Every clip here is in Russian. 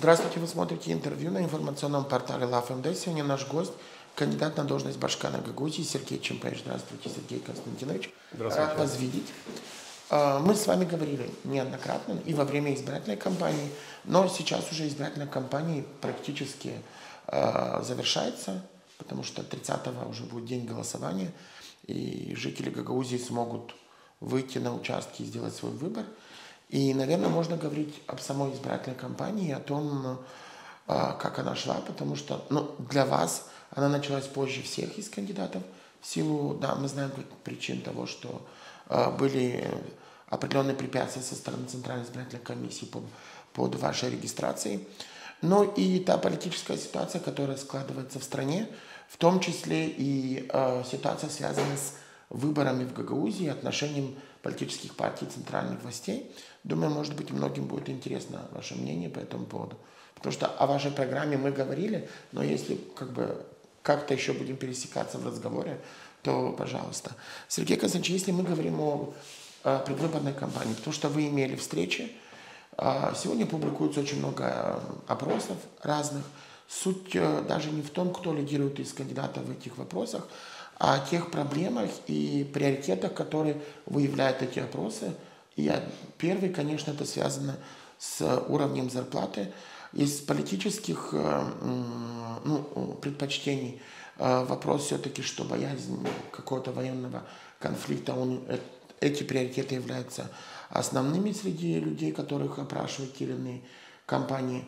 Здравствуйте, вы смотрите интервью на информационном портале LoveMD. Сегодня наш гость, кандидат на должность Башкана Гагузи Сергей Чемпеш. Здравствуйте, Сергей Константинович. Здравствуйте. Рад вас видеть. А, мы с вами говорили неоднократно и во время избирательной кампании, но сейчас уже избирательная кампания практически а, завершается, потому что 30-го уже будет день голосования, и жители Гагаузии смогут выйти на участки и сделать свой выбор – и, наверное, можно говорить об самой избирательной кампании, о том, а, как она шла, потому что ну, для вас она началась позже всех из кандидатов, в силу, да, мы знаем причин того, что а, были определенные препятствия со стороны Центральной избирательной комиссии под, под вашей регистрацией. Но и та политическая ситуация, которая складывается в стране, в том числе и э, ситуация, связанная с выборами в Гагаузии, отношением политических партий центральных властей. Думаю, может быть, многим будет интересно ваше мнение по этому поводу. Потому что о вашей программе мы говорили, но если как бы как-то еще будем пересекаться в разговоре, то пожалуйста. Сергей Константинович, если мы говорим о, о предвыборной кампании, потому что вы имели встречи, а, сегодня публикуется очень много опросов разных. Суть э, даже не в том, кто лидирует из кандидатов в этих вопросах, о тех проблемах и приоритетах, которые выявляют эти опросы. И первый, конечно, это связано с уровнем зарплаты. Из политических э, ну, предпочтений э, вопрос все-таки, что боязнь какого-то военного конфликта, он, э, эти приоритеты являются основными среди людей, которых опрашивают те или иные компании.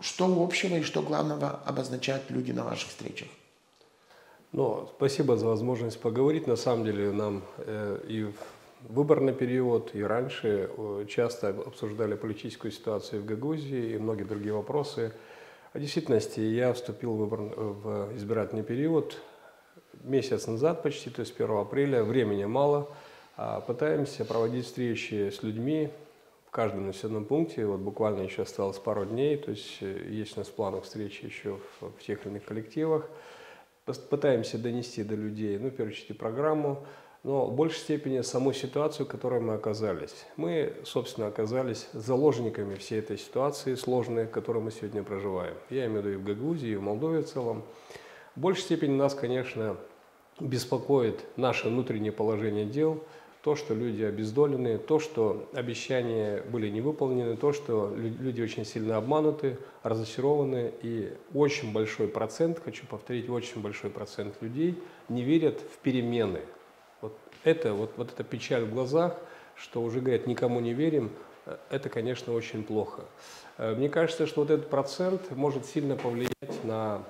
Что общего и что главного обозначают люди на ваших встречах? Ну, спасибо за возможность поговорить. На самом деле нам э, и выборный период, и раньше э, часто обсуждали политическую ситуацию в Гагаузии и многие другие вопросы. В действительности я вступил в, выбор, в избирательный период месяц назад почти, то есть 1 апреля. Времени мало. А пытаемся проводить встречи с людьми в каждом населенном пункте. Вот буквально еще осталось пару дней, то есть э, есть у нас в планах встречи еще в, в тех или иных коллективах пытаемся донести до людей, ну, в программу, но в большей степени саму ситуацию, в которой мы оказались. Мы, собственно, оказались заложниками всей этой ситуации сложной, в которой мы сегодня проживаем. Я имею в виду и в Гагаузии, и в Молдове в целом. В большей степени нас, конечно, беспокоит наше внутреннее положение дел – то, что люди обездолены, то, что обещания были не выполнены, то, что люди очень сильно обмануты, разочарованы, и очень большой процент, хочу повторить, очень большой процент людей не верят в перемены. Вот это, вот, вот эта печаль в глазах, что уже говорят, никому не верим, это, конечно, очень плохо. Э, мне кажется, что вот этот процент может сильно повлиять на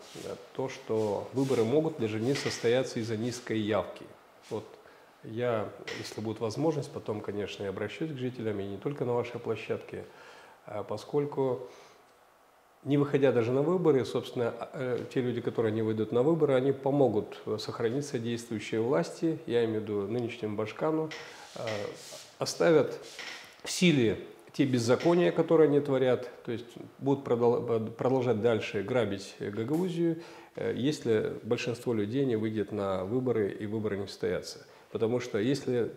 то, что выборы могут даже не состояться из-за низкой явки. Вот я, если будет возможность, потом, конечно, я обращусь к жителям, и не только на вашей площадке, а поскольку не выходя даже на выборы, собственно, а, э, те люди, которые не выйдут на выборы, они помогут сохраниться действующей власти, я имею в виду нынешнему Башкану, а, оставят в силе те беззакония, которые они творят, то есть будут продолжать дальше грабить Гагаузию, э, если большинство людей не выйдет на выборы и выборы не состоятся. Потому что если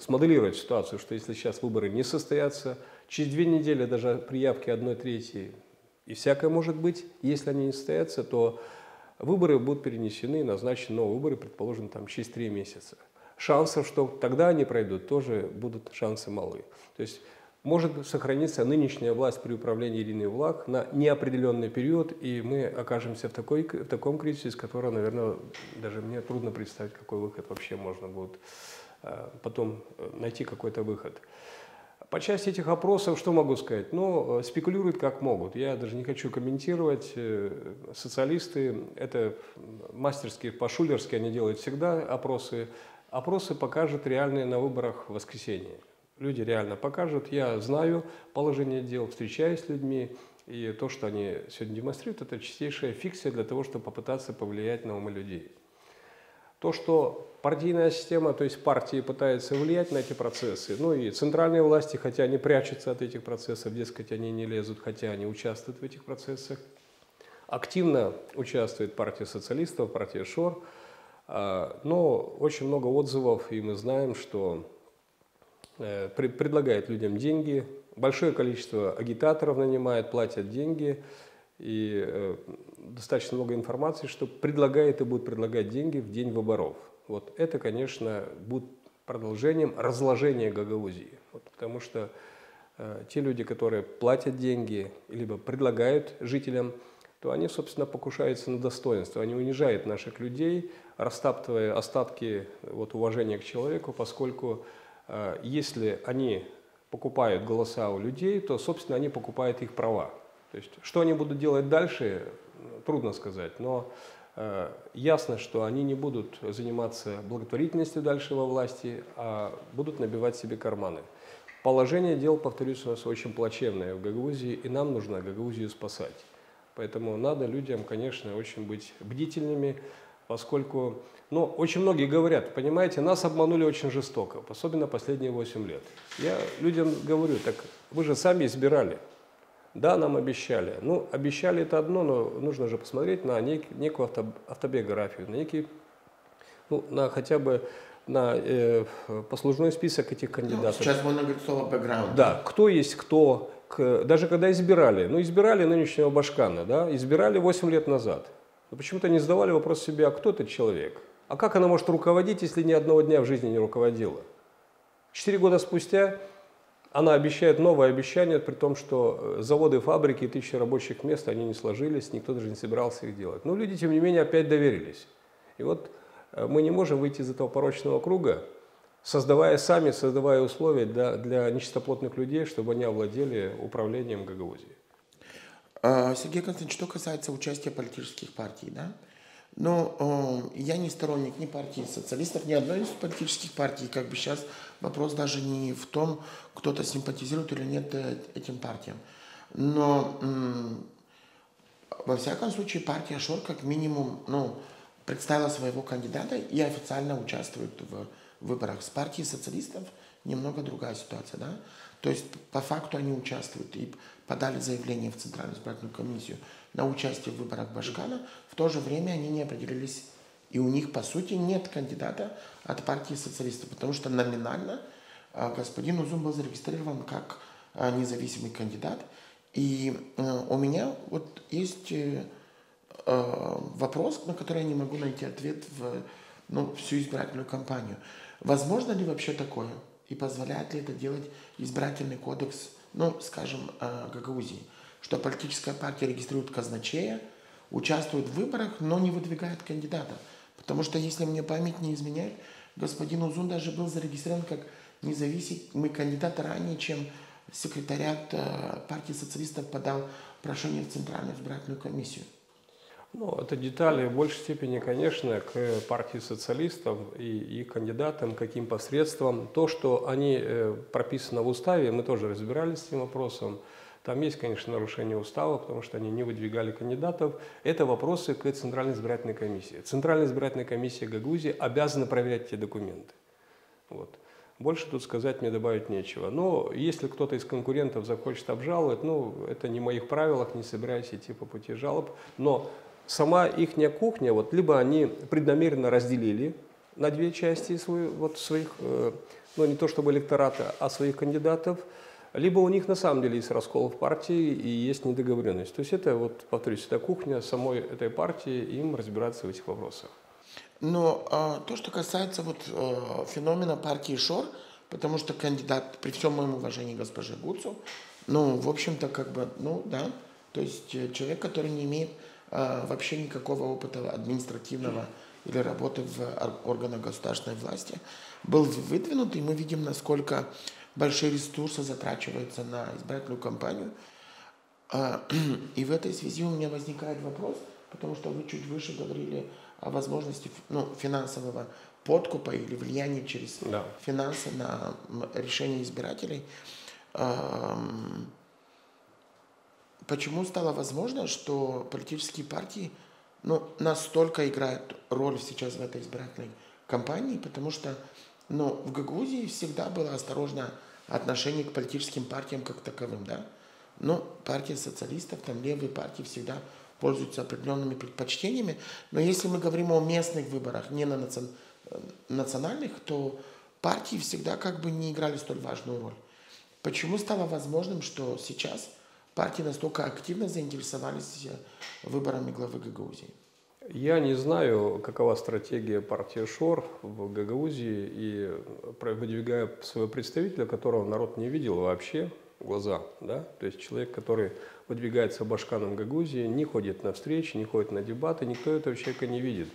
смоделировать ситуацию, что если сейчас выборы не состоятся, через две недели даже при явке одной трети и всякое может быть, если они не состоятся, то выборы будут перенесены назначены новые выборы, предположим, там, через три месяца. Шансов, что тогда они пройдут, тоже будут шансы малы. То есть может сохраниться нынешняя власть при управлении Ириной Влах на неопределенный период, и мы окажемся в, такой, в таком кризисе, с которого, наверное, даже мне трудно представить, какой выход вообще можно будет э, потом э, найти какой-то выход. По части этих опросов, что могу сказать? Ну, э, спекулируют как могут. Я даже не хочу комментировать. Социалисты, это мастерские, по-шулерски они делают всегда опросы. Опросы покажут реальные на выборах в воскресенье люди реально покажут. Я знаю положение дел, встречаюсь с людьми, и то, что они сегодня демонстрируют, это чистейшая фикция для того, чтобы попытаться повлиять на умы людей. То, что партийная система, то есть партии пытаются влиять на эти процессы, ну и центральные власти, хотя они прячутся от этих процессов, дескать, они не лезут, хотя они участвуют в этих процессах. Активно участвует партия социалистов, партия ШОР, а, но очень много отзывов, и мы знаем, что э, предлагает людям деньги, большое количество агитаторов нанимает, платят деньги, и э, достаточно много информации, что предлагает и будет предлагать деньги в день выборов. Вот это, конечно, будет продолжением разложения Гагаузии. Вот, потому что э, те люди, которые платят деньги, либо предлагают жителям, то они, собственно, покушаются на достоинство. Они унижают наших людей, растаптывая остатки вот, уважения к человеку, поскольку э, если они покупают голоса у людей, то, собственно, они покупают их права. То есть, что они будут делать дальше, трудно сказать, но э, ясно, что они не будут заниматься благотворительностью дальше во власти, а будут набивать себе карманы. Положение дел, повторюсь, у нас очень плачевное в Гагаузии, и нам нужно Гагаузию спасать. Поэтому надо людям, конечно, очень быть бдительными, поскольку, ну, очень многие говорят, понимаете, нас обманули очень жестоко, особенно последние 8 лет. Я людям говорю, так вы же сами избирали, да, нам обещали. Ну, обещали это одно, но нужно же посмотреть на нек, некую авто, автобиографию, на некий, ну, на хотя бы на э, послужной список этих кандидатов. Ну, сейчас можно говорить слово бэкграунд. Да, кто есть кто, к, даже когда избирали, ну, избирали нынешнего Башкана, да, избирали 8 лет назад. Но почему-то не задавали вопрос себе, а кто этот человек? А как она может руководить, если ни одного дня в жизни не руководила? Четыре года спустя она обещает новое обещание, при том, что э, заводы, фабрики, тысячи рабочих мест, они не сложились, никто даже не собирался их делать. Но люди, тем не менее, опять доверились. И вот э, мы не можем выйти из этого порочного круга, создавая сами, создавая условия для, для нечистоплотных людей, чтобы они овладели управлением Гагаузии. А, Сергей Константинович, что касается участия политических партий, да? Но э, я не сторонник ни партии социалистов, ни одной из политических партий. Как бы сейчас вопрос даже не в том, кто-то симпатизирует или нет э, этим партиям. Но э, во всяком случае партия Шор как минимум ну, представила своего кандидата и официально участвует в выборах. С партией социалистов немного другая ситуация. Да? То есть по факту они участвуют и подали заявление в Центральную избирательную комиссию на участие в выборах Башкана, в то же время они не определились, и у них, по сути, нет кандидата от партии социалистов, потому что номинально а, господин Узум был зарегистрирован как а, независимый кандидат. И а, у меня вот есть э, вопрос, на который я не могу найти ответ в ну, всю избирательную кампанию. Возможно ли вообще такое? И позволяет ли это делать избирательный кодекс, ну, скажем, Гагаузии? что политическая партия регистрирует казначея, участвует в выборах, но не выдвигает кандидата. Потому что, если мне память не изменяет, господин Узун даже был зарегистрирован как независимый кандидат ранее, чем секретариат э, партии социалистов подал прошение в Центральную избирательную комиссию. Ну, это детали в большей степени, конечно, к партии социалистов и их кандидатам, каким посредством. То, что они э, прописано в уставе, мы тоже разбирались с этим вопросом. Там есть, конечно, нарушение устава, потому что они не выдвигали кандидатов. Это вопросы к Центральной избирательной комиссии. Центральная избирательная комиссия Гагаузии обязана проверять эти документы. Вот. Больше тут сказать мне добавить нечего. Но если кто-то из конкурентов захочет обжаловать, ну, это не в моих правилах, не собираюсь идти по пути жалоб. Но сама их кухня, вот, либо они преднамеренно разделили на две части свой, вот, своих, э, ну, не то чтобы электората, а своих кандидатов – либо у них на самом деле есть раскол в партии и есть недоговоренность. То есть это, вот, повторюсь, это кухня самой этой партии, им разбираться в этих вопросах. Но а, то, что касается вот а, феномена партии Шор, потому что кандидат, при всем моем уважении госпоже Гуцу, ну, в общем-то, как бы, ну, да, то есть э, человек, который не имеет вообще никакого опыта административного или работы в органах государственной власти, был выдвинут, и мы видим, насколько большие ресурсы затрачиваются на избирательную кампанию. А, и в этой связи у меня возникает вопрос, потому что вы чуть выше говорили о возможности ну, финансового подкупа или влияния через да. финансы на решение избирателей. Почему стало возможно, что политические партии ну, настолько играют роль сейчас в этой избирательной кампании, потому что но в Гагаузии всегда было осторожное отношение к политическим партиям как таковым, да. Но партия социалистов, там левые партии всегда пользуются определенными предпочтениями. Но если мы говорим о местных выборах, не на наци... национальных, то партии всегда как бы не играли столь важную роль. Почему стало возможным, что сейчас партии настолько активно заинтересовались выборами главы Гагаузии? Я не знаю, какова стратегия партии ШОР в Гагаузии и выдвигая своего представителя, которого народ не видел вообще, глаза, да, то есть человек, который выдвигается башканом Гагаузии, не ходит на встречи, не ходит на дебаты, никто этого человека не видит.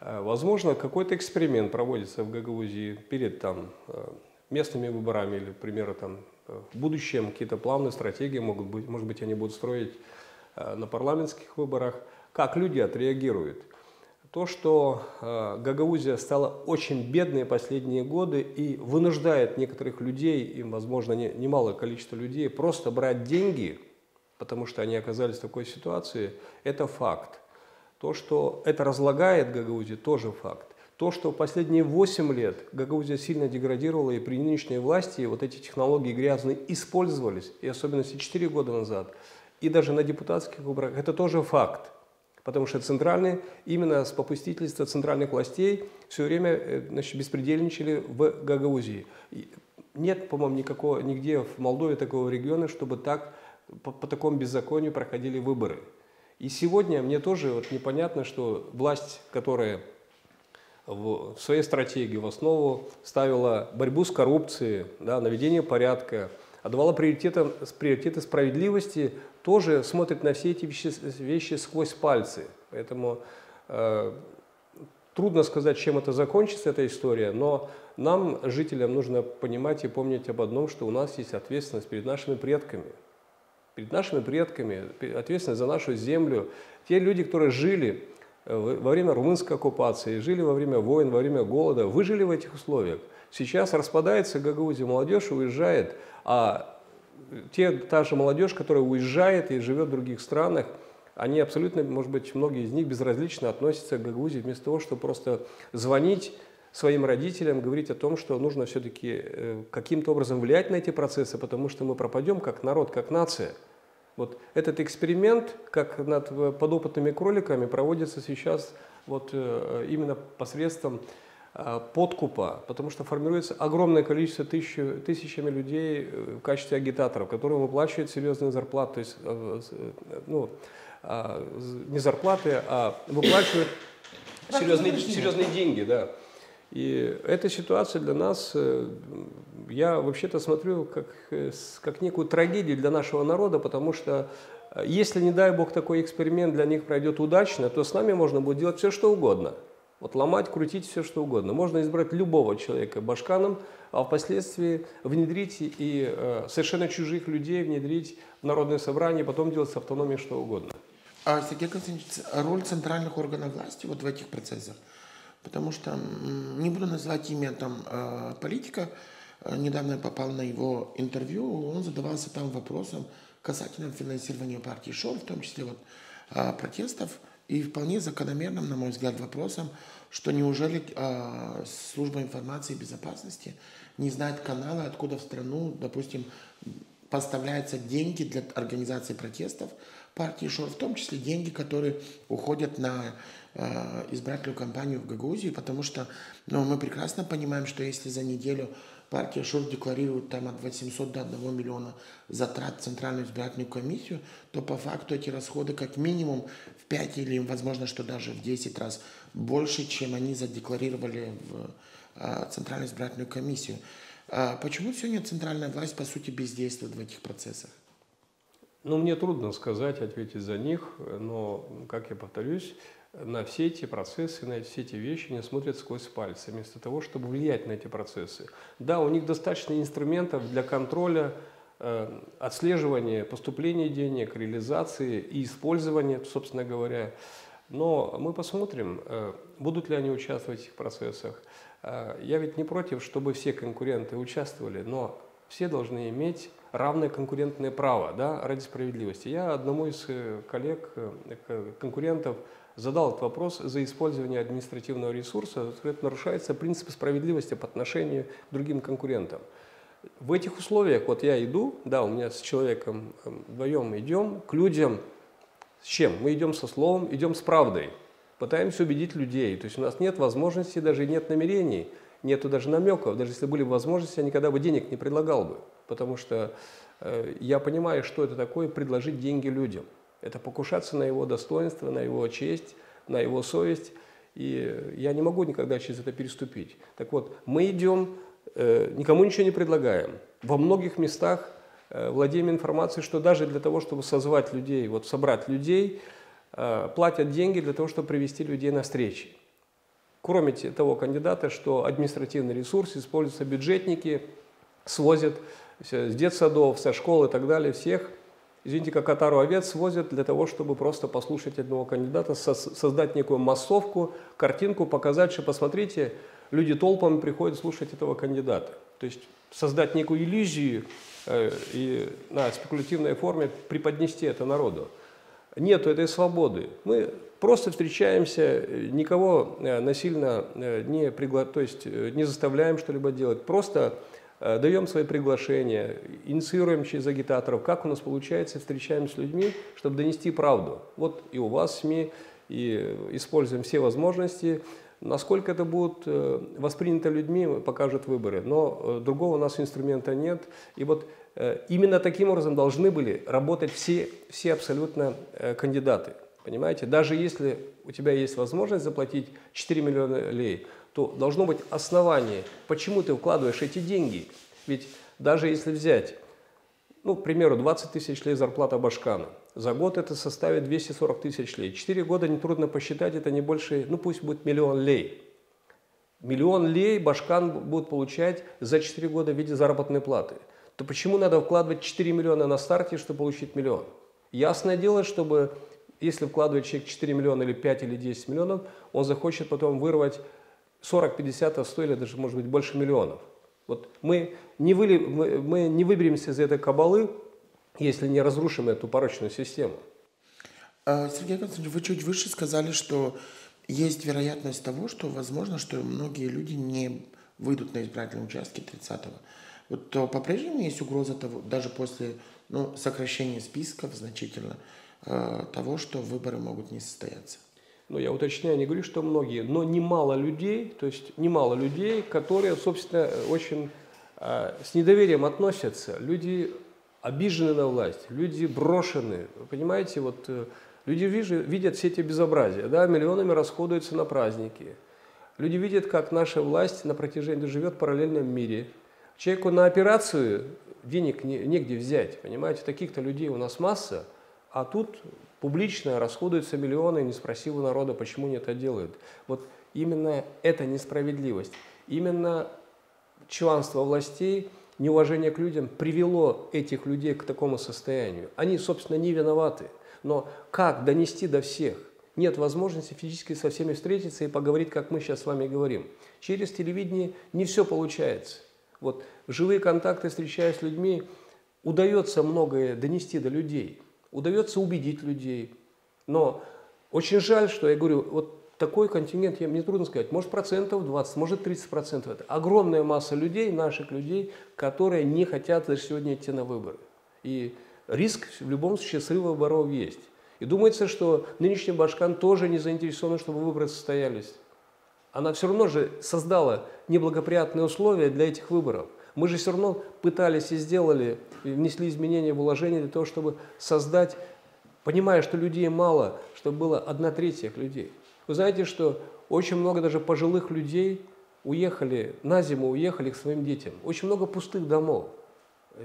Э, возможно, какой-то эксперимент проводится в Гагаузии перед там, э, местными выборами или, к примеру, там, э, в будущем какие-то плавные стратегии могут быть, может быть, они будут строить на парламентских выборах. Как люди отреагируют? То, что Гагаузия стала очень бедной последние годы и вынуждает некоторых людей, и, возможно, немалое количество людей, просто брать деньги, потому что они оказались в такой ситуации, это факт. То, что это разлагает Гагаузию, тоже факт. То, что последние 8 лет Гагаузия сильно деградировала, и при нынешней власти вот эти технологии грязные использовались, и особенности 4 года назад, и даже на депутатских выборах, это тоже факт. Потому что центральные, именно с попустительства центральных властей все время э, значит, беспредельничали в Гагаузии. Нет, по-моему, никакого, нигде в Молдове такого региона, чтобы так, по, по такому беззаконию проходили выборы. И сегодня мне тоже вот непонятно, что власть, которая в своей стратегии в основу ставила борьбу с коррупцией, да, наведение порядка, отдавала приоритеты, приоритеты справедливости, тоже смотрит на все эти вещи, вещи сквозь пальцы. Поэтому э, трудно сказать, чем это закончится, эта история, но нам, жителям, нужно понимать и помнить об одном, что у нас есть ответственность перед нашими предками – перед нашими предками, ответственность за нашу землю. Те люди, которые жили во время румынской оккупации, жили во время войн, во время голода, выжили в этих условиях. Сейчас распадается Гагаузия, молодежь уезжает, а те, та же молодежь, которая уезжает и живет в других странах, они абсолютно, может быть, многие из них безразлично относятся к Гагаузии, вместо того, чтобы просто звонить своим родителям, говорить о том, что нужно все-таки э, каким-то образом влиять на эти процессы, потому что мы пропадем как народ, как нация. Вот этот эксперимент, как над подопытными кроликами, проводится сейчас вот э, именно посредством э, подкупа, потому что формируется огромное количество тысяч, тысячами людей в качестве агитаторов, которым выплачивают серьезные зарплаты, то есть ну, а, не зарплаты, а выплачивают серьезные, серьезные деньги, да. И эта ситуация для нас, э, я вообще-то смотрю как, э, как некую трагедию для нашего народа, потому что э, если, не дай бог, такой эксперимент для них пройдет удачно, то с нами можно будет делать все, что угодно. Вот ломать, крутить все, что угодно. Можно избрать любого человека башканом, а впоследствии внедрить и э, совершенно чужих людей внедрить в народное собрание, потом делать с автономией что угодно. А, Сергей Константинович, роль центральных органов власти вот в этих процессах – потому что, не буду называть имя там э, политика, э, недавно я попал на его интервью, он задавался там вопросом касательно финансирования партии ШОР, в том числе вот э, протестов, и вполне закономерным, на мой взгляд, вопросом, что неужели служба информации и безопасности не знает канала, откуда в страну, допустим, поставляются деньги для организации протестов партии ШОР, в том числе деньги, которые уходят на Э, избирательную кампанию в Гагаузии, потому что ну, мы прекрасно понимаем, что если за неделю партия ШУР декларирует там от 800 до 1 миллиона затрат в Центральную избирательную комиссию, то по факту эти расходы как минимум в 5 или, возможно, что даже в 10 раз больше, чем они задекларировали в э, Центральную избирательную комиссию. А почему сегодня центральная власть, по сути, бездействует в этих процессах? Ну, мне трудно сказать, ответить за них, но, как я повторюсь, на все эти процессы, на все эти вещи не смотрят сквозь пальцы, вместо того, чтобы влиять на эти процессы. Да, у них достаточно инструментов для контроля, э, отслеживания поступления денег, реализации и использования, собственно говоря. Но мы посмотрим, э, будут ли они участвовать в этих процессах. Э, я ведь не против, чтобы все конкуренты участвовали, но все должны иметь равное конкурентное право да, ради справедливости. Я одному из э, коллег, э, конкурентов, задал этот вопрос за использование административного ресурса, это нарушается принцип справедливости по отношению к другим конкурентам. В этих условиях, вот я иду, да, у меня с человеком эм, вдвоем идем к людям, с чем? Мы идем со словом, идем с правдой, пытаемся убедить людей. То есть у нас нет возможности, даже нет намерений нету даже намеков, даже если были бы возможности, я никогда бы денег не предлагал бы, потому что э, я понимаю, что это такое предложить деньги людям. Это покушаться на его достоинство, на его честь, на его совесть, и я не могу никогда через это переступить. Так вот, мы идем, э, никому ничего не предлагаем. Во многих местах э, владеем информацией, что даже для того, чтобы созвать людей, вот собрать людей, э, платят деньги для того, чтобы привести людей на встречи. Кроме того кандидата, что административный ресурс используются бюджетники, свозят с детсадов, со школ и так далее, всех, извините, как отару овец свозят для того, чтобы просто послушать одного кандидата, создать некую массовку, картинку, показать, что посмотрите, люди толпами приходят слушать этого кандидата. То есть создать некую иллюзию э, и на спекулятивной форме преподнести это народу. Нету этой свободы. Мы Просто встречаемся, никого э, насильно э, не, пригла... то есть, э, не заставляем что-либо делать. Просто даем свои приглашения, инициируем через агитаторов. Как у нас получается, встречаемся с людьми, чтобы донести правду. Вот и у вас СМИ, и используем все возможности. Насколько это будет воспринято людьми, покажут выборы. Но другого у нас инструмента нет. И вот именно таким образом должны были работать все, все абсолютно кандидаты. Понимаете? Даже если у тебя есть возможность заплатить 4 миллиона лей, то должно быть основание, почему ты вкладываешь эти деньги. Ведь даже если взять, ну, к примеру, 20 тысяч лей зарплата Башкана, за год это составит 240 тысяч лей. Четыре года нетрудно посчитать, это не больше, ну пусть будет миллион лей. Миллион лей Башкан будет получать за 4 года в виде заработной платы. То почему надо вкладывать 4 миллиона на старте, чтобы получить миллион? Ясное дело, чтобы если вкладывает человек 4 миллиона или 5 или 10 миллионов, он захочет потом вырвать 40, 50, 100 или даже, может быть, больше миллионов. Вот мы не, выли, мы, мы не выберемся из этой кабалы, если не разрушим эту порочную систему. А, Сергей Константинович, вы чуть выше сказали, что есть вероятность того, что возможно, что многие люди не выйдут на избирательные участки 30-го. Вот то по-прежнему есть угроза того, даже после ну, сокращения списков значительно, Э, того, что выборы могут не состояться. Ну, я уточняю, не говорю, что многие, но немало людей, то есть немало людей, которые, собственно, очень э, с недоверием относятся. Люди обижены на власть, люди брошены. Понимаете, вот э, люди видят, видят все эти безобразия, да, миллионами расходуются на праздники. Люди видят, как наша власть на протяжении живет в параллельном мире. Человеку на операцию денег не, негде взять, понимаете, таких-то людей у нас масса – а тут публично расходуются миллионы, не спросив у народа, почему они это делают. Вот именно эта несправедливость, именно чванство властей, неуважение к людям привело этих людей к такому состоянию. Они, собственно, не виноваты. Но как донести до всех? Нет возможности физически со всеми встретиться и поговорить, как мы сейчас с вами говорим. Через телевидение не все получается. Вот живые контакты, встречаясь с людьми, удается многое донести до людей – удается убедить людей. Но очень жаль, что я говорю, вот такой контингент, мне трудно сказать, может процентов 20, может 30 процентов. Это огромная масса людей, наших людей, которые не хотят даже сегодня идти на выборы. И риск в любом случае срыва выборов есть. И думается, что нынешний Башкан тоже не заинтересован, чтобы выборы состоялись. Она все равно же создала неблагоприятные условия для этих выборов. Мы же все равно пытались и сделали, и внесли изменения в уложение для того, чтобы создать, понимая, что людей мало, чтобы было одна треть всех людей. Вы знаете, что очень много даже пожилых людей уехали, на зиму уехали к своим детям. Очень много пустых домов.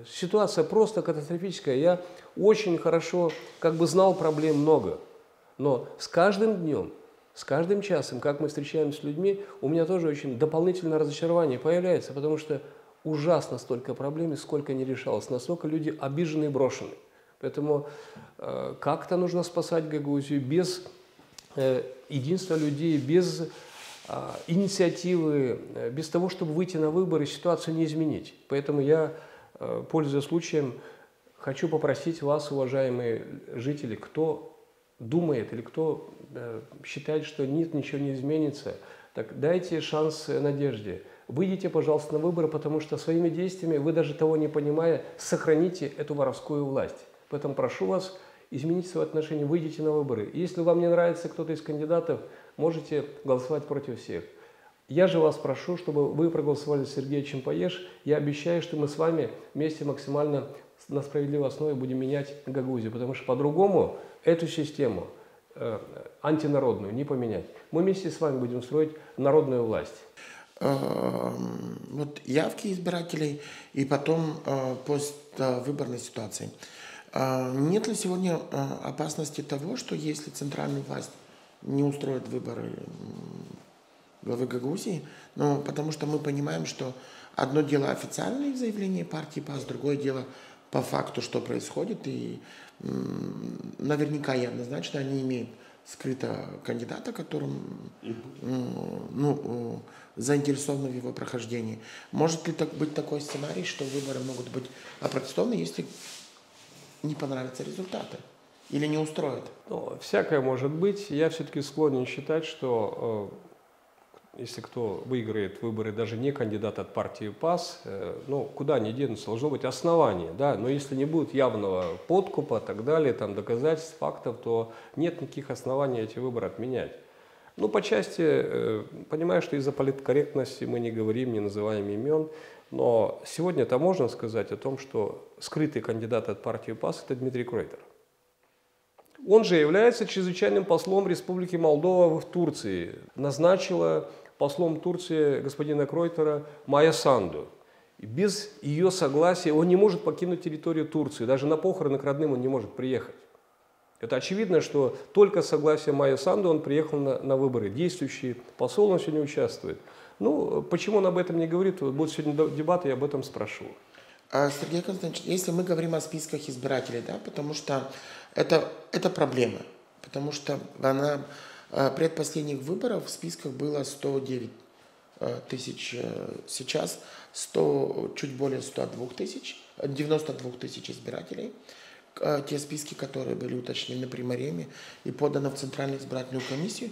Ситуация просто катастрофическая. Я очень хорошо как бы знал проблем много. Но с каждым днем, с каждым часом, как мы встречаемся с людьми, у меня тоже очень дополнительное разочарование появляется, потому что ужасно столько проблем, сколько не решалось, насколько люди обижены и брошены. Поэтому э, как-то нужно спасать Гагаузию без э, единства людей, без э, инициативы, э, без того, чтобы выйти на выборы, ситуацию не изменить. Поэтому я, э, пользуясь случаем, хочу попросить вас, уважаемые жители, кто думает или кто э, считает, что нет, ничего не изменится, так дайте шанс надежде. Выйдите, пожалуйста, на выборы, потому что своими действиями, вы даже того не понимая, сохраните эту воровскую власть. Поэтому прошу вас изменить свое отношение, выйдите на выборы. Если вам не нравится кто-то из кандидатов, можете голосовать против всех. Я же вас прошу, чтобы вы проголосовали за Сергея Чемпаеш. Я обещаю, что мы с вами вместе максимально на справедливой основе будем менять Гагаузию, потому что по-другому эту систему э, антинародную не поменять. Мы вместе с вами будем строить народную власть. Эм, вот явки избирателей и потом э, поствыборной ситуации. Э, нет ли сегодня э, опасности того, что если центральная власть не устроит выборы главы Гагаузии, ну, потому что мы понимаем, что одно дело официальные заявления партии ПАС, другое дело по факту, что происходит, и наверняка и однозначно они имеют скрыто кандидата, которым ну, заинтересованы в его прохождении. Может ли так быть такой сценарий, что выборы могут быть опротестованы, если не понравятся результаты? Или не устроят? Ну, всякое может быть. Я все-таки склонен считать, что э, если кто выиграет выборы, даже не кандидат от партии ПАС, э, ну, куда они денутся, должно быть основание, да, но если не будет явного подкупа так далее, там, доказательств, фактов, то нет никаких оснований эти выборы отменять. Ну, по части, э, понимаю, что из-за политкорректности мы не говорим, не называем имен, но сегодня-то можно сказать о том, что скрытый кандидат от партии ПАС – это Дмитрий Кройтер. Он же является чрезвычайным послом Республики Молдова в Турции. Назначила послом Турции господина Кройтера Майя Санду. Без ее согласия он не может покинуть территорию Турции. Даже на похороны к родным он не может приехать. Это очевидно, что только согласие Майя Санду он приехал на, на выборы. Действующий посол он сегодня участвует. Ну, почему он об этом не говорит? Будет сегодня дебат, я об этом спрошу. А, Сергей Константинович, если мы говорим о списках избирателей, да, потому что это, это проблема, потому что она предпоследних выборов в списках было 109 а, тысяч, э, сейчас 100, чуть более 102 тысяч, 92 тысяч избирателей. А, те списки, которые были уточнены при Мареме и поданы в Центральную избирательную комиссию.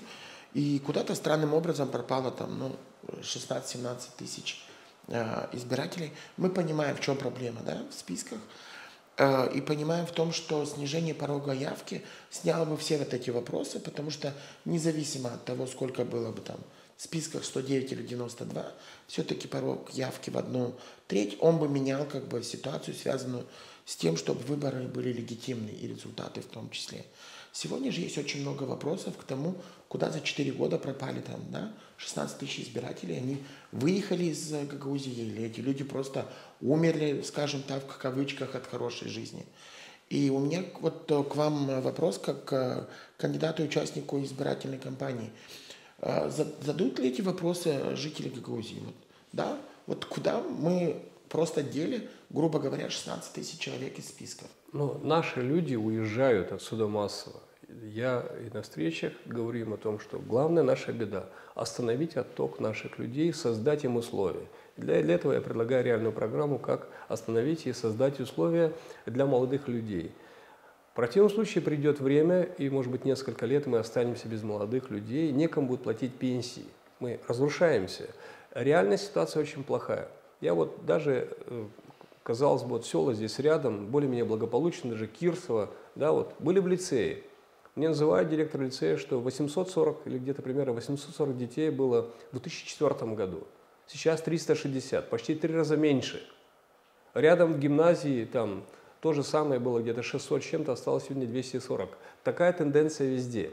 И куда-то странным образом пропало там ну, 16-17 тысяч избирателей. Мы понимаем, в чем проблема да, в списках. Э, и понимаем в том, что снижение порога явки сняло бы все вот эти вопросы, потому что независимо от того, сколько было бы там в списках 109 или 92, все-таки порог явки в одну треть, он бы менял как бы ситуацию, связанную с тем, чтобы выборы были легитимны и результаты в том числе. Сегодня же есть очень много вопросов к тому, куда за 4 года пропали там, да, 16 тысяч избирателей, они выехали из Гагаузии, или эти люди просто умерли, скажем так, в кавычках, от хорошей жизни. И у меня вот к вам вопрос, как к кандидату и участнику избирательной кампании. Задают ли эти вопросы жители Гагаузии? Вот, да, вот куда мы просто дели, грубо говоря, 16 тысяч человек из списка? Ну, наши люди уезжают отсюда массово. Я и на встречах говорю им о том, что главная наша беда – остановить отток наших людей, создать им условия. Для, для этого я предлагаю реальную программу, как остановить и создать условия для молодых людей. В противном случае придет время, и, может быть, несколько лет мы останемся без молодых людей, некому будет платить пенсии. Мы разрушаемся. Реальная ситуация очень плохая. Я вот даже э, казалось бы, вот села здесь рядом, более-менее благополучно, даже Кирсово, да, вот, были в лицее. Мне называют директор лицея, что 840 или где-то примерно 840 детей было в 2004 году. Сейчас 360, почти три раза меньше. Рядом в гимназии там то же самое было, где-то 600 чем-то, осталось сегодня 240. Такая тенденция везде.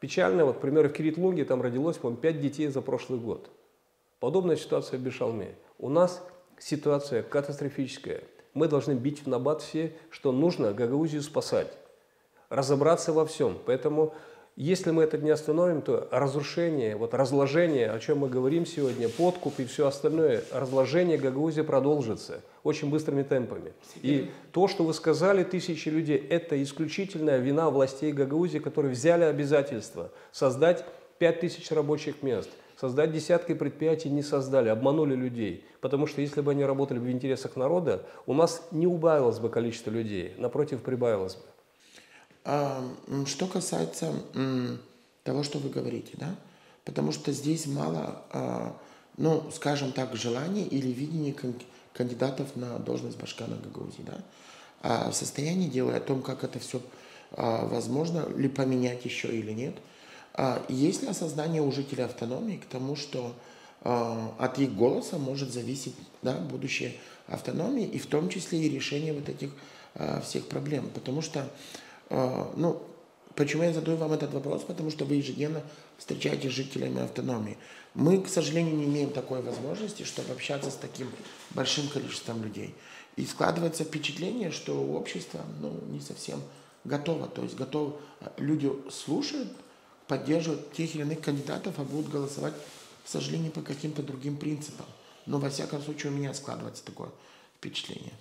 Печально, вот, к примеру, в Киритлунге там родилось, по-моему, 5 детей за прошлый год. Подобная ситуация в Бешалме. У нас ситуация катастрофическая. Мы должны бить в набат все, что нужно Гагаузию спасать, разобраться во всем. Поэтому, если мы это не остановим, то разрушение, вот разложение, о чем мы говорим сегодня, подкуп и все остальное, разложение Гагаузии продолжится очень быстрыми темпами. И то, что вы сказали, тысячи людей, это исключительная вина властей Гагаузии, которые взяли обязательство создать 5000 рабочих мест – Создать десятки предприятий не создали, обманули людей. Потому что если бы они работали в интересах народа, у нас не убавилось бы количество людей, напротив, прибавилось бы. А, что касается того, что вы говорите, да, потому что здесь мало, а, ну, скажем так, желаний или видения кандидатов на должность Башкана Гагаузии, да, а состояние дела о том, как это все а, возможно ли поменять еще или нет – есть ли осознание у жителей автономии к тому, что от их голоса может зависеть да, будущее автономии и в том числе и решение вот этих всех проблем. Потому что, ну, почему я задаю вам этот вопрос? Потому что вы ежедневно встречаетесь с жителями автономии. Мы, к сожалению, не имеем такой возможности, чтобы общаться с таким большим количеством людей. И складывается впечатление, что общество ну, не совсем готово. То есть готов, люди слушают, поддерживают тех или иных кандидатов, а будут голосовать, к сожалению, по каким-то другим принципам. Но во всяком случае у меня складывается такое впечатление.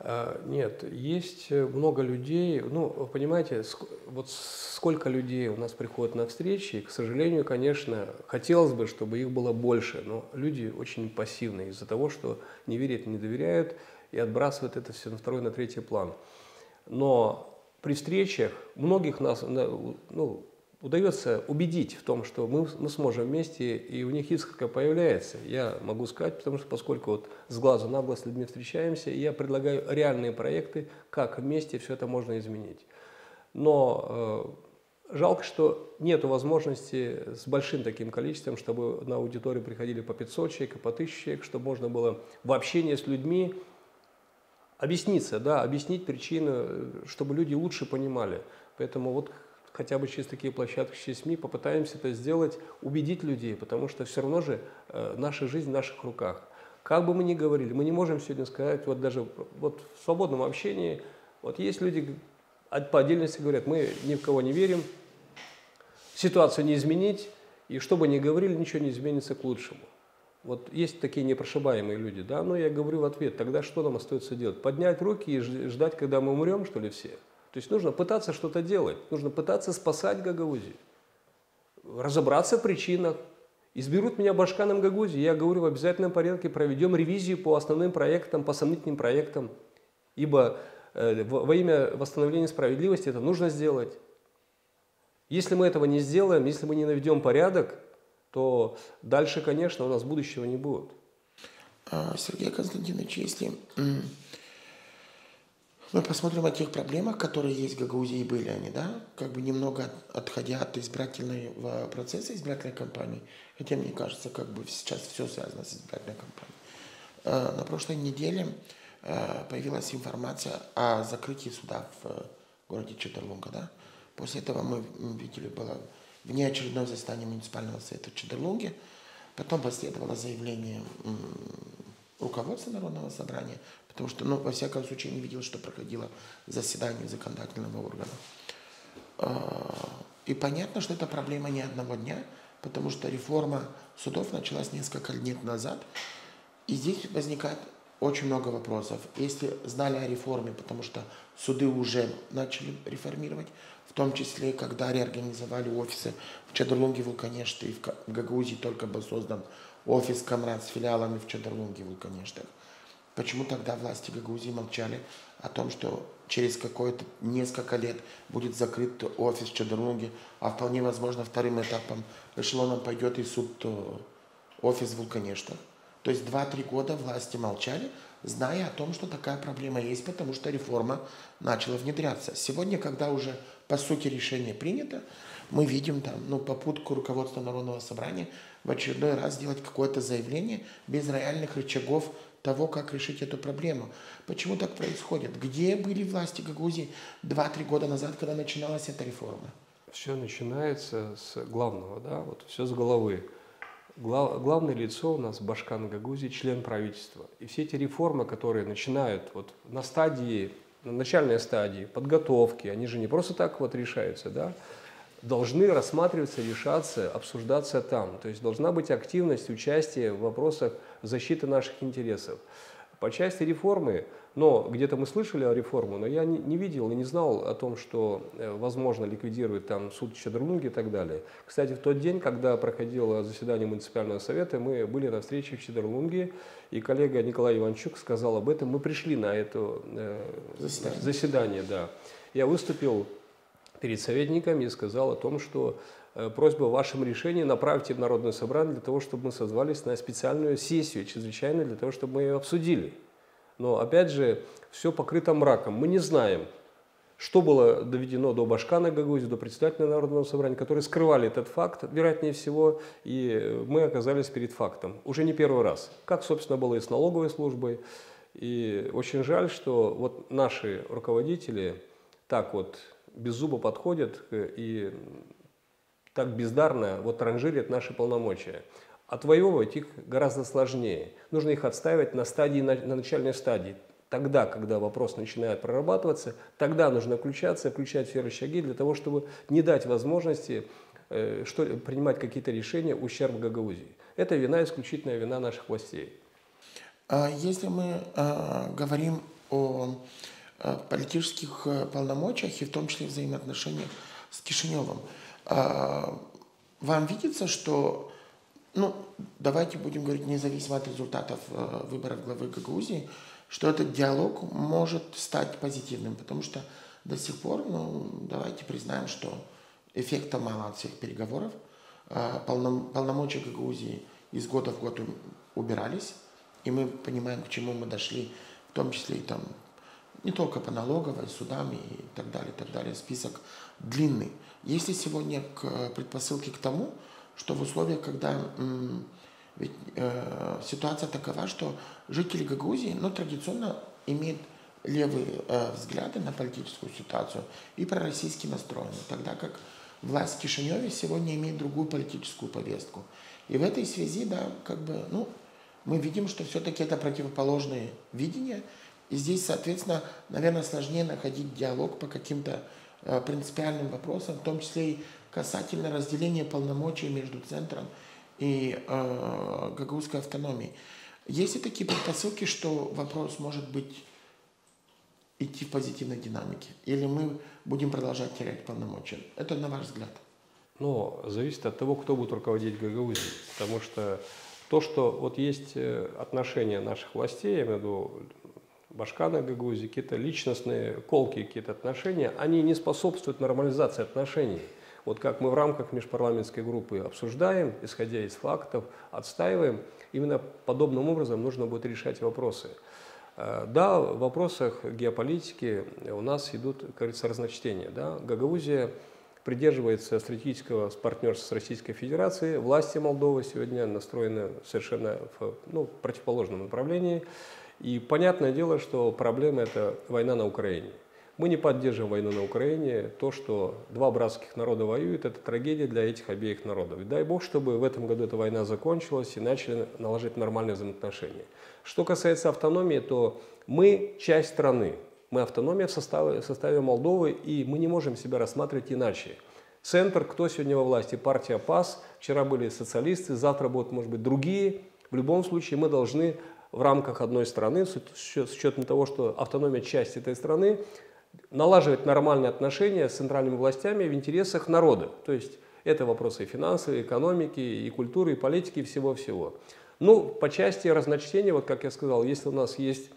А, нет, есть много людей, ну, понимаете, вот сколько людей у нас приходят на встречи, и, к сожалению, конечно, хотелось бы, чтобы их было больше, но люди очень пассивны из-за того, что не верят, не доверяют и отбрасывают это все на второй, на третий план. Но при встречах многих нас, ну, удается убедить в том, что мы, мы сможем вместе, и у них искорка появляется. Я могу сказать, потому что поскольку вот с глазу на глаз с людьми встречаемся, я предлагаю реальные проекты, как вместе все это можно изменить. Но э, жалко, что нет возможности с большим таким количеством, чтобы на аудиторию приходили по 500 человек, по 1000 человек, чтобы можно было в общении с людьми объясниться, да, объяснить причину, э, чтобы люди лучше понимали. Поэтому вот хотя бы через такие площадки, через СМИ попытаемся это сделать, убедить людей, потому что все равно же э, наша жизнь в наших руках. Как бы мы ни говорили, мы не можем сегодня сказать, вот даже вот в свободном общении, вот есть люди по отдельности говорят, мы ни в кого не верим, ситуацию не изменить, и что бы ни говорили, ничего не изменится к лучшему. Вот есть такие непрошибаемые люди, да, но я говорю в ответ, тогда что нам остается делать? Поднять руки и ждать, когда мы умрем, что ли, все? То есть нужно пытаться что-то делать, нужно пытаться спасать Гагаузию, разобраться в причинах. Изберут меня башканом Гагаузии, я говорю в обязательном порядке, проведем ревизию по основным проектам, по сомнительным проектам, ибо э, во имя восстановления справедливости это нужно сделать. Если мы этого не сделаем, если мы не наведем порядок, то дальше, конечно, у нас будущего не будет. А, Сергей Константинович, если мы посмотрим о тех проблемах, которые есть в Гагаузии, были они, да, как бы немного отходя от избирательного процесса, избирательной кампании, хотя мне кажется, как бы сейчас все связано с избирательной кампанией. Э, на прошлой неделе э, появилась информация о закрытии суда в э, городе Чедерлунга, да. После этого мы видели, было внеочередное заседание муниципального совета в Чедерлунге, потом последовало заявление руководства Народного собрания Потому что, ну, во всяком случае, не видел, что проходило заседание законодательного органа. А, и понятно, что это проблема не одного дня, потому что реформа судов началась несколько лет назад. И здесь возникает очень много вопросов. Если знали о реформе, потому что суды уже начали реформировать, в том числе, когда реорганизовали офисы в Чадрлунге, Вулканеште и в Гагаузии только был создан офис Камрад с филиалами в Чадрлунге, Вулканештах. Почему тогда власти Гагаузии молчали о том, что через какое-то несколько лет будет закрыт офис в Чадурнуге, а вполне возможно вторым этапом эшелоном пойдет и суд э, офис в Вулканештах. То есть 2-3 года власти молчали, зная о том, что такая проблема есть, потому что реформа начала внедряться. Сегодня, когда уже по сути решение принято, мы видим там, ну, попутку руководства Народного собрания в очередной раз сделать какое-то заявление без реальных рычагов того, как решить эту проблему. Почему так происходит? Где были власти Гагаузии 2-3 года назад, когда начиналась эта реформа? Все начинается с главного, да, вот все с головы. Глав, главное лицо у нас Башкан Гагаузии, член правительства. И все эти реформы, которые начинают вот на стадии, на начальной стадии подготовки, они же не просто так вот решаются, да, должны рассматриваться, решаться, обсуждаться там. То есть должна быть активность, участие в вопросах защиты наших интересов. По части реформы, но где-то мы слышали о реформе, но я не, не видел и не знал о том, что э, возможно ликвидировать там суд Чадрунги и так далее. Кстати, в тот день, когда проходило заседание муниципального совета, мы были на встрече в Чадрунге, и коллега Николай Иванчук сказал об этом. Мы пришли на это э, заседание. заседание, да. Я выступил перед советниками и сказал о том, что э, просьба в вашем решении направьте в Народное собрание для того, чтобы мы созвались на специальную сессию, чрезвычайную, для того, чтобы мы ее обсудили. Но опять же, все покрыто мраком. Мы не знаем, что было доведено до Башкана Гагаузии, до председателя Народного собрания, которые скрывали этот факт, вероятнее всего, и мы оказались перед фактом. Уже не первый раз. Как, собственно, было и с налоговой службой. И очень жаль, что вот наши руководители так вот без зуба подходят и так бездарно вот ранжирят наши полномочия. Отвоевывать их гораздо сложнее. Нужно их отстаивать на стадии, на начальной стадии. Тогда, когда вопрос начинает прорабатываться, тогда нужно включаться, включать все рычаги для того, чтобы не дать возможности э, что, принимать какие-то решения ущерб Гагаузии. Это вина, исключительная вина наших властей. А если мы э, говорим о э, политических э, полномочиях и в том числе взаимоотношениях с Кишиневым, э, вам видится, что, ну, давайте будем говорить независимо от результатов э, выборов главы Гагаузии, что этот диалог может стать позитивным, потому что до сих пор, ну, давайте признаем, что эффекта мало от всех переговоров. А, полномочия Гагаузии из года в год убирались, и мы понимаем, к чему мы дошли, в том числе и там не только по налоговой, судам и так далее, так далее. Список длинный. Есть ли сегодня к предпосылки к тому, что в условиях, когда ведь э, ситуация такова, что жители Гагаузии, ну, традиционно имеют левые э, взгляды на политическую ситуацию и пророссийски настроены, тогда как власть в Кишиневе сегодня имеет другую политическую повестку. И в этой связи, да, как бы, ну, мы видим, что все-таки это противоположные видения, и здесь, соответственно, наверное, сложнее находить диалог по каким-то э, принципиальным вопросам, в том числе и касательно разделения полномочий между центром и э, гагаузской автономии. Есть ли такие предпосылки, что вопрос может быть идти в позитивной динамике? Или мы будем продолжать терять полномочия? Это на ваш взгляд? Ну, зависит от того, кто будет руководить Гагаузией. Потому что то, что вот есть э, отношения наших властей, я имею в виду Башкана Гагаузии, какие-то личностные, колки какие-то отношения, они не способствуют нормализации отношений. Вот как мы в рамках межпарламентской группы обсуждаем, исходя из фактов, отстаиваем, именно подобным образом нужно будет решать вопросы. Э, да, в вопросах геополитики у нас идут, как говорится, разночтения. Да? Гагаузия придерживается стратегического партнерства с Российской Федерацией. Власти Молдовы сегодня настроены совершенно в ну, противоположном направлении. И понятное дело, что проблема – это война на Украине. Мы не поддерживаем войну на Украине. То, что два братских народа воюют, это трагедия для этих обеих народов. И дай Бог, чтобы в этом году эта война закончилась и начали наложить нормальные взаимоотношения. Что касается автономии, то мы часть страны. Мы автономия в составе, в составе Молдовы, и мы не можем себя рассматривать иначе. Центр, кто сегодня во власти? Партия ПАС. Вчера были социалисты, завтра будут, может быть, другие. В любом случае мы должны в рамках одной страны, с учетом того, что автономия часть этой страны, налаживать нормальные отношения с центральными властями в интересах народа. То есть это вопросы и финансовой, и экономики, и культуры, и политики, и всего-всего. Ну, по части разночтения, вот как я сказал, если у нас есть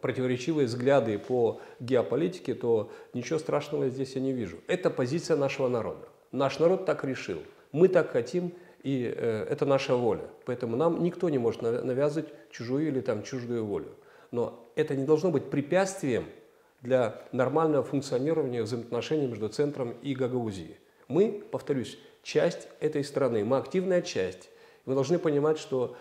противоречивые взгляды по геополитике, то ничего страшного здесь я не вижу. Это позиция нашего народа. Наш народ так решил. Мы так хотим, и э, это наша воля. Поэтому нам никто не может навязывать чужую или там чуждую волю. Но это не должно быть препятствием для нормального функционирования взаимоотношений между центром и Гагаузией. Мы, повторюсь, часть этой страны, мы активная часть. Мы должны понимать, что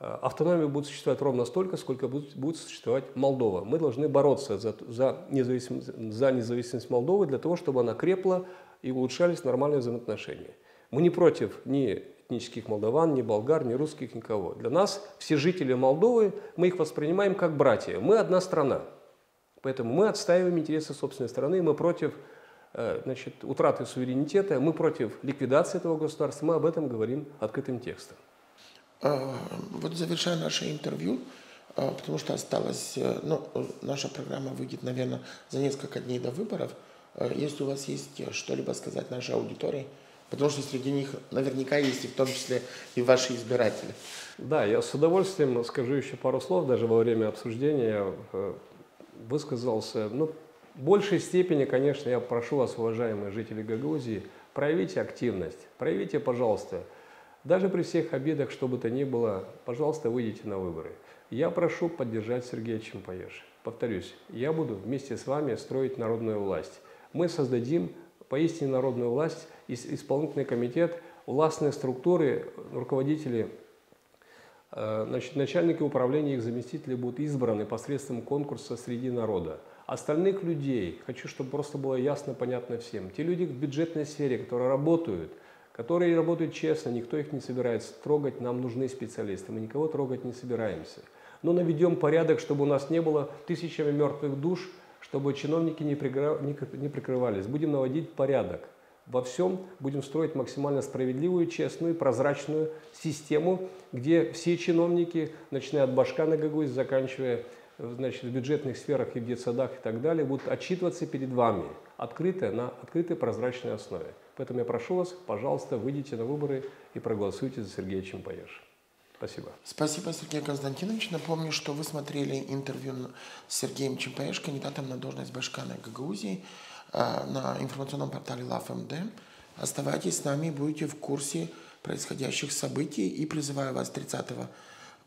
э, автономия будет существовать ровно столько, сколько будет, существовать Молдова. Мы должны бороться за, за, независимость, за независимость Молдовы для того, чтобы она крепла и улучшались нормальные взаимоотношения. Мы не против ни этнических молдаван, ни болгар, ни русских, никого. Для нас все жители Молдовы, мы их воспринимаем как братья. Мы одна страна. Поэтому мы отстаиваем интересы собственной страны, мы против э, значит, утраты суверенитета, мы против ликвидации этого государства, мы об этом говорим открытым текстом. А, вот завершая наше интервью, а, потому что осталось, э, ну, наша программа выйдет, наверное, за несколько дней до выборов. А, если у вас есть что-либо сказать нашей аудитории, потому что среди них наверняка есть и в том числе и ваши избиратели. Да, я с удовольствием скажу еще пару слов, даже во время обсуждения э, высказался. Ну, в большей степени, конечно, я прошу вас, уважаемые жители Гагаузии, проявите активность, проявите, пожалуйста, даже при всех обидах, что бы то ни было, пожалуйста, выйдите на выборы. Я прошу поддержать Сергея Чемпаеша. повторюсь, я буду вместе с вами строить народную власть. Мы создадим поистине народную власть, исполнительный комитет, властные структуры, руководители, э, значит, начальники управления, их заместители будут избраны посредством конкурса среди народа. Остальных людей, хочу, чтобы просто было ясно, понятно всем, те люди в бюджетной сфере, которые работают, которые работают честно, никто их не собирается трогать, нам нужны специалисты, мы никого трогать не собираемся. Но наведем порядок, чтобы у нас не было тысячами мертвых душ, чтобы чиновники не, прикрывались. Будем наводить порядок. Во всем будем строить максимально справедливую, честную, прозрачную систему, где все чиновники, начиная от башка на Гагуз, заканчивая значит, в бюджетных сферах и в детсадах и так далее, будут отчитываться перед вами открыто, на открытой прозрачной основе. Поэтому я прошу вас, пожалуйста, выйдите на выборы и проголосуйте за Сергея Чемпаеша. Спасибо. Спасибо, Сергей Константинович. Напомню, что вы смотрели интервью с Сергеем Чемпаеш, кандидатом на должность Башкана Гагаузии на информационном портале ЛАФМД. Оставайтесь с нами, будете в курсе происходящих событий и призываю вас 30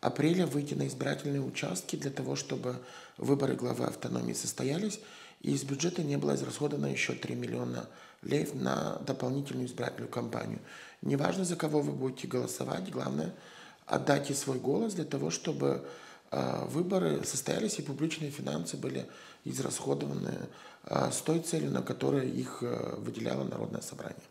апреля выйти на избирательные участки для того, чтобы выборы главы автономии состоялись и из бюджета не было израсходовано еще 3 миллиона лев на дополнительную избирательную кампанию. Неважно, за кого вы будете голосовать, главное – отдайте свой голос для того, чтобы э, выборы состоялись и публичные финансы были израсходованы с той целью, на которую их э, выделяло Народное собрание.